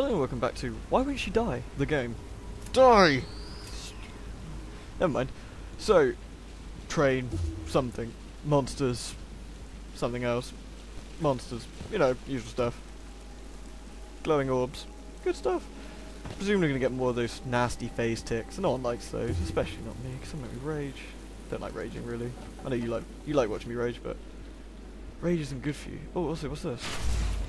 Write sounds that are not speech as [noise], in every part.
Hello and welcome back to Why Won't She Die? The game. Die! Never mind. So, train, something, monsters, something else, monsters, you know, usual stuff. Glowing orbs, good stuff. Presumably gonna get more of those nasty phase ticks. No one likes those, especially not me, because I make me rage. Don't like raging really. I know you like you like watching me rage, but rage isn't good for you. Oh, also, what's this?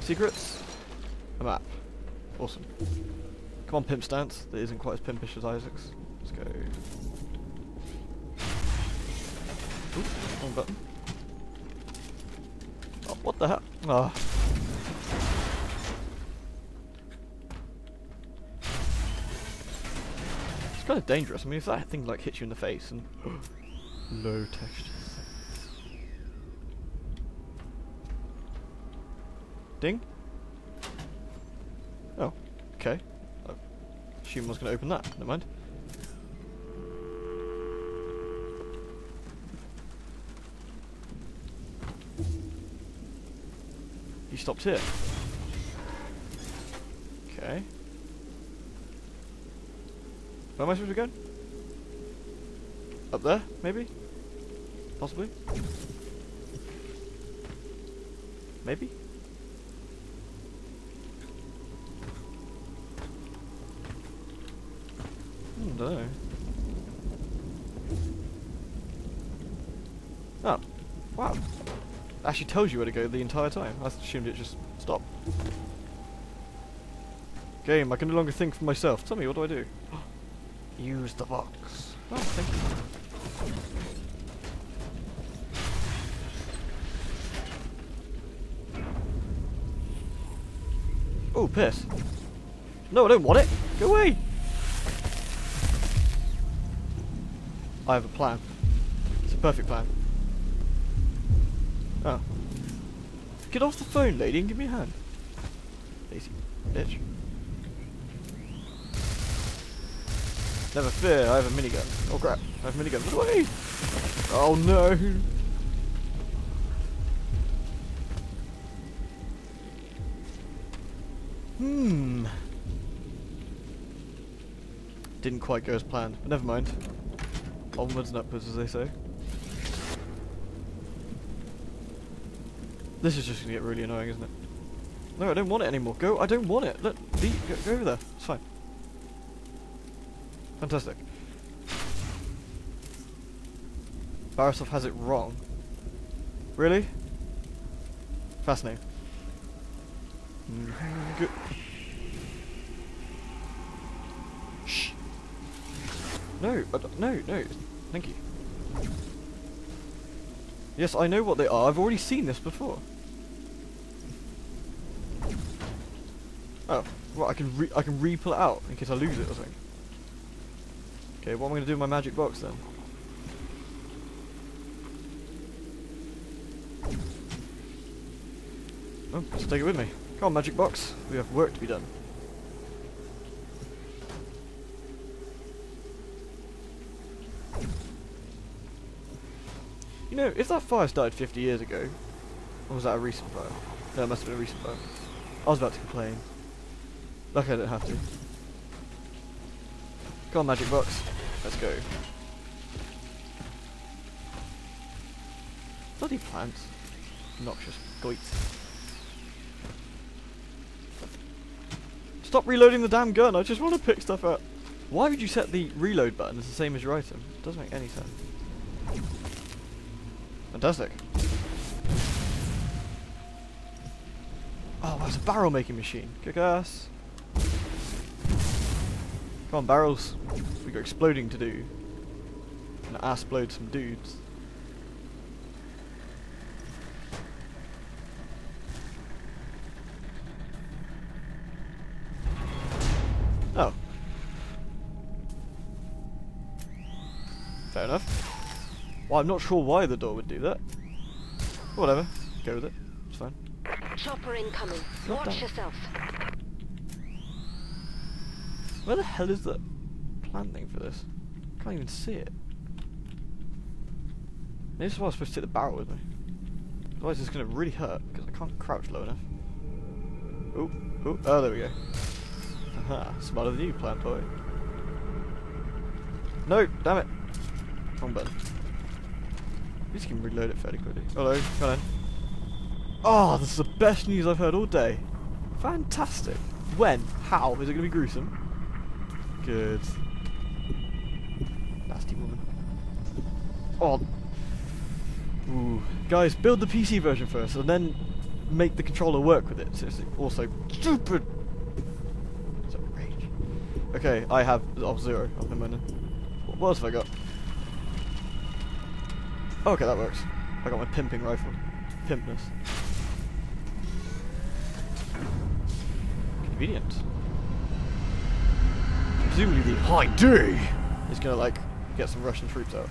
Secrets? A map. Awesome. Come on, pimp stance. That isn't quite as pimpish as Isaac's. Let's go. Wrong button. Oh, what the heck? Ah. It's kind of dangerous. I mean, if that thing like hits you in the face and [gasps] low texture. Ding. Okay. I assume I was going to open that. Never mind. He stopped here. Okay. Where am I supposed to going? Up there, maybe? Possibly? Maybe? Hmm, don't know. Oh. Wow. Actually tells you where to go the entire time. I assumed it just stopped. Game, I can no longer think for myself. Tell me, what do I do? [gasps] Use the box. Oh, thank you. Oh, piss. No, I don't want it. Go away. I have a plan. It's a perfect plan. Oh. Get off the phone, lady, and give me a hand. Lazy bitch. Never fear, I have a minigun. Oh crap, I have a minigun. Put away! Oh no! Hmm. Didn't quite go as planned, but never mind. Onwards and upwards, as they say. This is just gonna get really annoying, isn't it? No, I don't want it anymore. Go, I don't want it. Let, be, go, go over there. It's fine. Fantastic. Barisov has it wrong. Really? Fascinating. Mm, Good. Shh. No, no, no. Thank you. Yes, I know what they are. I've already seen this before. Oh, well, I can re I can re-pull it out in case I lose it or something. Okay, what am I going to do with my magic box then? Oh, let's take it with me. Come on, magic box. We have work to be done. You know, if that fire started 50 years ago, or was that a recent fire? No, it must have been a recent fire. I was about to complain. Luckily I don't have to. Come on, magic box. Let's go. Bloody plants. Noxious goits. Stop reloading the damn gun, I just want to pick stuff up. Why would you set the reload button as the same as your item? It doesn't make any sense. Fantastic. Oh, that's a barrel making machine. Kick ass. Come on, barrels. We got exploding to do. Gonna ass explode some dudes. Oh. Fair enough. Well, I'm not sure why the door would do that. Whatever. Go with it. It's fine. Chopper incoming. Watch yourself. Where the hell is the plan thing for this? Can't even see it. Maybe this is why I was supposed to take the barrel with me. Otherwise it's going to really hurt because I can't crouch low enough. Oh, oh, oh, there we go. Ha, [laughs] ah, smarter than you, plant boy. No, damn it. Wrong button. At least you can reload it fairly quickly. Oh, Hello, come in. Oh, ah, this is the best news I've heard all day. Fantastic. When? How? Is it going to be gruesome? Good. Nasty woman. Oh. Ooh. Guys, build the PC version first and then make the controller work with it. So it's also stupid. Okay, I have oh, zero of them in. What else have I got? Oh, okay, that works. I got my pimping rifle. Pimpness. Convenient. Presumably the High D is gonna like get some Russian troops out.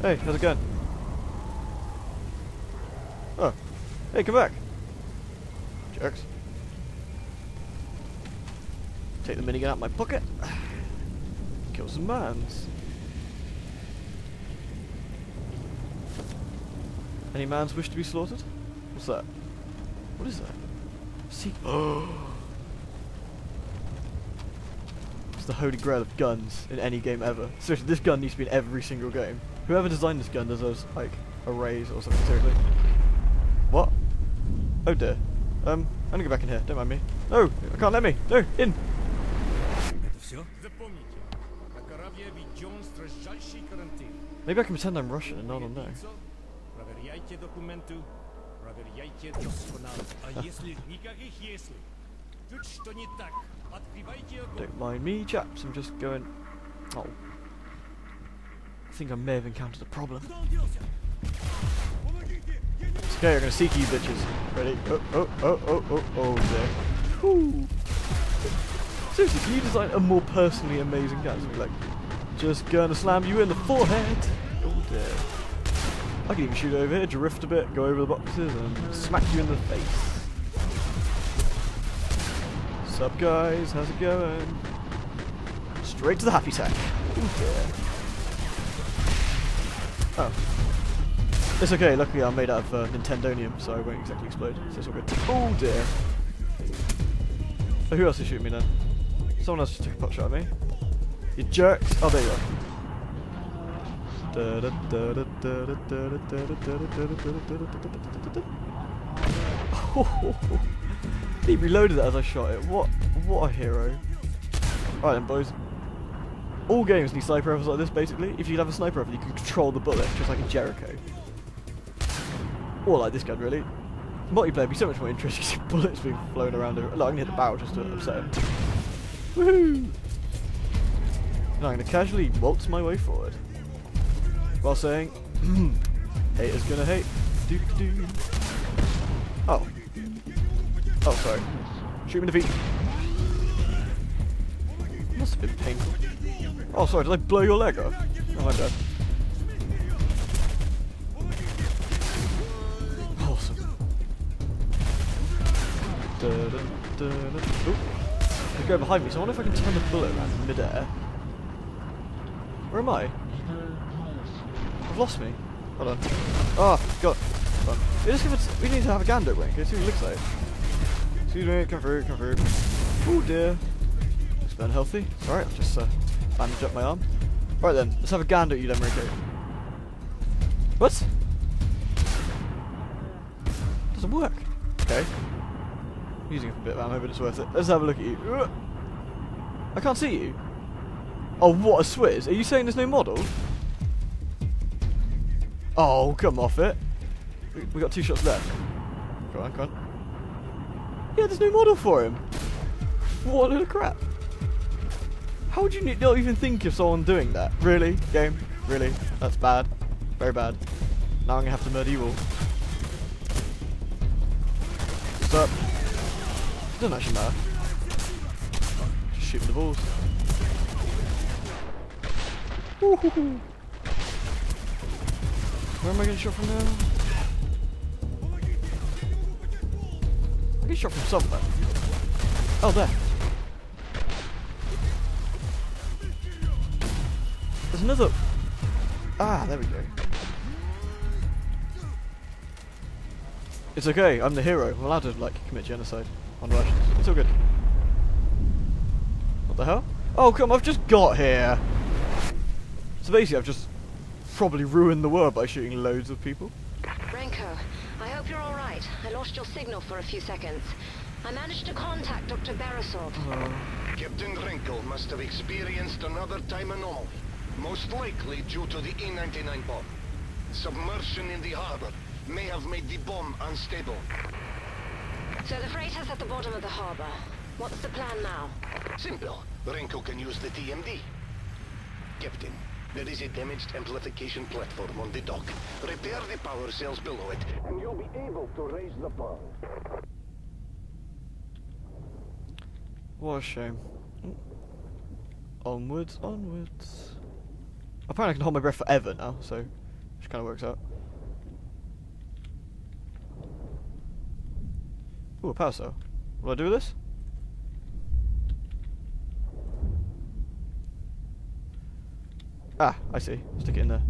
Hey, how's it going? Oh. Hey, come back. Jerks. Take the minigun out my pocket. Kill some mans. Any mans wish to be slaughtered? What's that? What is that? See? [gasps] it's the holy grail of guns in any game ever. Seriously, this gun needs to be in every single game. Whoever designed this gun deserves, like, a raise or something, seriously. What? Oh dear. Um, I'm gonna go back in here, don't mind me. No! I can't let me! No! In! Maybe I can pretend I'm Russian and no one will know. Лицо, Проверяйте документы, проверяйте досконально. А если никаких если? Тут что не так? Открывайте огонь. Don't mind me, chaps, I'm just going... Oh. I think I may have encountered a problem. Куда он делся? Помогите! Я не It's okay, I'm gonna seek you bitches. Ready? Oh, oh, oh, oh, oh, oh, there. Whew. Seriously, can you design a more personally amazing gun? Something like, just gonna slam you in the forehead. Oh dear. I can even shoot over here, drift a bit, go over the boxes, and smack you in the face. Sup guys, how's it going? Straight to the happy sack. Oh dear. Oh. It's okay, luckily I'm made out of uh, Nintendonium, so I won't exactly explode, so it's all good. Oh dear. So who else is shooting me then? Someone else just took a pot shot at me. You jerks! Oh, there you are. [laughs] He reloaded it as I shot it. What what a hero. Alright then boys. All games need sniper rifles like this basically. If you have a sniper rifle you can control the bullet just like in Jericho. Or like this gun really. Multiplayer would be so much more interesting [laughs] bullets being flown around. Look, I can hit the barrel just to upset him. Woohoo! Now I'm going to casually waltz my way forward. While saying, [clears throat] hmm, haters gonna hate. Doo -doo. Oh. Oh, sorry. Shoot me in the feet. Must have been painful. Oh, sorry, did I blow your leg off? Oh, my bad. Awesome. Da, da, da. Ooh. Go behind me, so I wonder if I can turn the bullet around in midair. Where am I? I've lost me. Hold on. Oh, God. Hold on. We, just give it, we need to have a gander wing. Let's see what he looks like? Excuse me, come through. Oh dear. Looks been healthy. Alright, I'll just uh, bandage up my arm. Right then, let's have a gander at you then, Rico. What? Doesn't work. Okay. Using a bit of ammo, but it's worth it. Let's have a look at you. I can't see you. Oh, what a swizz. Are you saying there's no model? Oh, come off it. We, we got two shots left. Go on, come on. Yeah, there's no model for him. What a load of crap. How would you not even think of someone doing that? Really? Game? Really? That's bad. Very bad. Now I'm gonna have to murder you all. What's up? Doesn't actually matter. Just shoot the balls. Woo-hoo-hoo. Where am I gonna shot from now? I can shot from somewhere. Oh, there. There's another. Ah, there we go. It's okay, I'm the hero. I'm allowed to, like, commit genocide on Russians. It's all good. What the hell? Oh, come, I've just got here! So basically, I've just probably ruined the world by shooting loads of people. Renko, I hope you're all right. I lost your signal for a few seconds. I managed to contact Dr. Barisov. Uh, Captain Renko must have experienced another time anomaly, most likely due to the E-99 bomb. Submersion in the harbor may have made the bomb unstable. So the freighter's at the bottom of the harbor. What's the plan now? Simple. Renko can use the TMD. Captain, there is a damaged amplification platform on the dock. Repair the power cells below it, and you'll be able to raise the bomb. What a shame. Onwards, onwards. Apparently I can hold my breath forever now, so which kind of works out. Ooh, a power cell. Will I do this? Ah, I see. Stick it in there.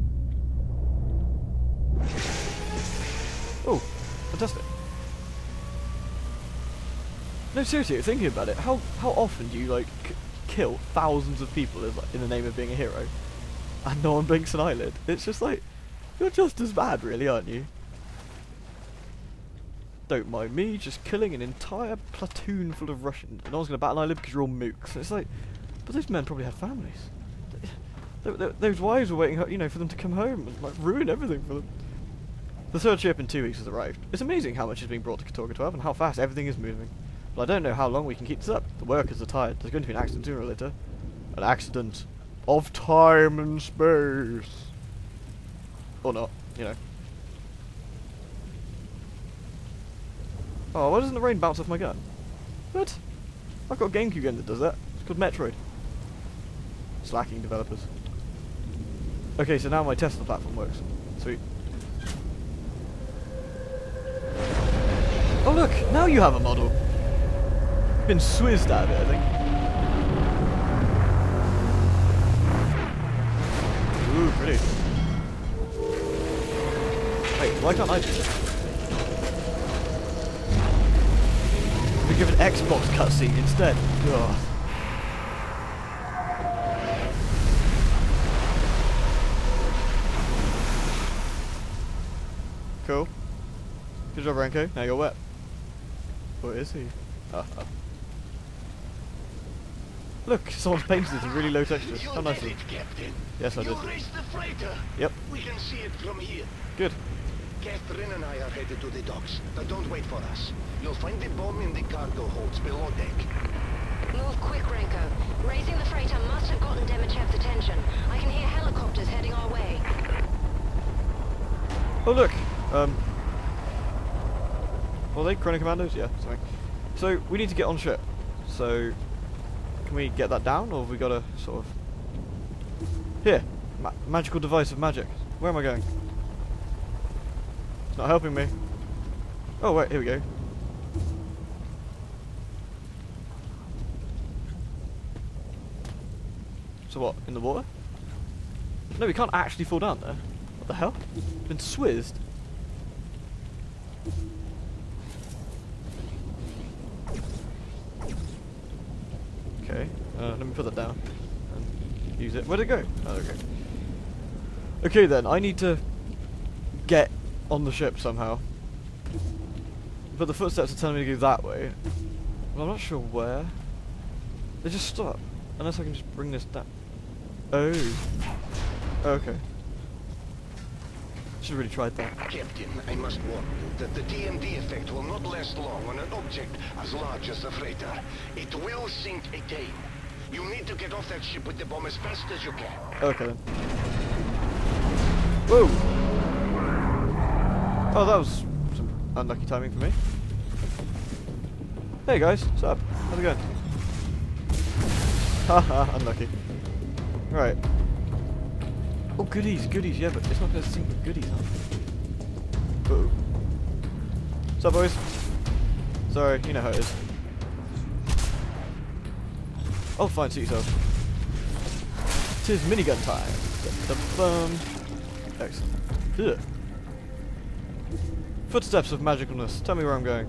Oh, fantastic. No, seriously, thinking about it, how how often do you like kill thousands of people as, like, in the name of being a hero, and no one blinks an eyelid? It's just like you're just as bad, really, aren't you? Don't mind me, just killing an entire platoon full of Russians. No one's gonna bat an eyelid because you're all mooks. It's like, but those men probably had families. Th- th- those wives were waiting, you know, for them to come home and like ruin everything for them. The third ship in two weeks has arrived. It's amazing how much is being brought to Katorga 12 and how fast everything is moving. But I don't know how long we can keep this up. The workers are tired. There's going to be an accident sooner or later. An accident of time and space. Or not, you know. Oh, why doesn't the rain bounce off my gun? What? I've got a GameCube game that does that. It's called Metroid. Slacking developers. Okay, so now my Tesla platform works. Sweet. Oh look, now you have a model. Been swizzed out of it, I think. Ooh, pretty. Wait, why can't I do this? We give an Xbox cutscene instead. Ugh. Cool. Good job, Renko. Now you're wet. Where is he? Ah, [laughs] ah. Look, someone's painted it in really low textures. You How nice did it. Captain. Yes, I you did. raised the freighter. Yep. We can see it from here. Good. Kathryn and I are headed to the docks. but don't wait for us. You'll find the bomb in the cargo holds below deck. Move quick, Renko. Raising the freighter must have gotten Demichev's attention. I can hear helicopters heading our way. Oh look. Um. Are they Chrono Commandos? Yeah. Sorry. So we need to get on ship. So can we get that down, or have we got a sort of here? Ma magical device of magic. Where am I going? It's not helping me. Oh wait, here we go. So what? In the water? No, we can't actually fall down there. What the hell? Been swizzed? Okay, uh, let me put that down and use it. Where'd it go? Oh, okay. Okay then, I need to get on the ship somehow. But the footsteps are telling me to go that way. But I'm not sure where. They just stop. Unless I can just bring this down. Oh. Okay. Should really tried that. Captain, I must warn you that the TMD effect will not last long on an object as large as the freighter. It will sink again. You need to get off that ship with the bomb as fast as you can. Okay then. Whoa! Oh, that was some unlucky timing for me. Hey guys, what's up? How's it going? [laughs] Haha, unlucky. Right. Oh, goodies, goodies, yeah, but it's not going to sink with goodies, huh? Uh-oh. What's up, boys? Sorry, you know how it is. Oh, fine, suit yourself. Tis minigun time. Dum, dum, dum. Excellent. Ugh. Footsteps of magicalness. Tell me where I'm going.